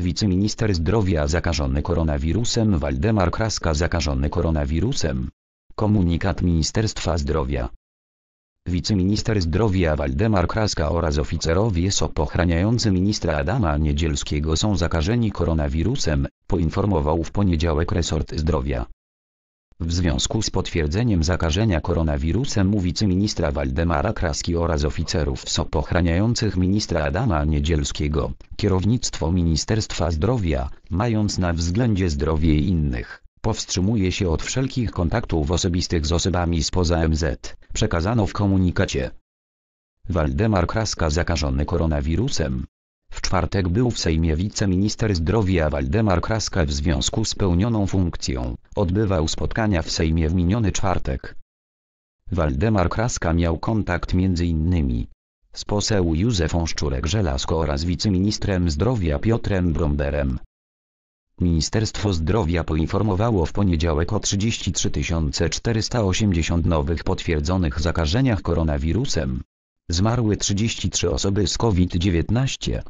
Wiceminister zdrowia zakażony koronawirusem Waldemar Kraska zakażony koronawirusem. Komunikat Ministerstwa Zdrowia. Wiceminister zdrowia Waldemar Kraska oraz oficerowie SOP ochraniający ministra Adama Niedzielskiego są zakażeni koronawirusem, poinformował w poniedziałek resort zdrowia. W związku z potwierdzeniem zakażenia koronawirusem wiceministra Waldemara Kraski oraz oficerów SOP ochraniających ministra Adama Niedzielskiego, kierownictwo Ministerstwa Zdrowia, mając na względzie zdrowie innych, powstrzymuje się od wszelkich kontaktów osobistych z osobami spoza MZ, przekazano w komunikacie. Waldemar Kraska zakażony koronawirusem, w czwartek był w Sejmie wiceminister zdrowia Waldemar Kraska w związku z pełnioną funkcją, odbywał spotkania w Sejmie w miniony czwartek. Waldemar Kraska miał kontakt m.in. z poseł Józefą Szczurek-Żelazko oraz wiceministrem zdrowia Piotrem Bromberem. Ministerstwo Zdrowia poinformowało w poniedziałek o 33 480 nowych potwierdzonych zakażeniach koronawirusem. Zmarły 33 osoby z COVID-19.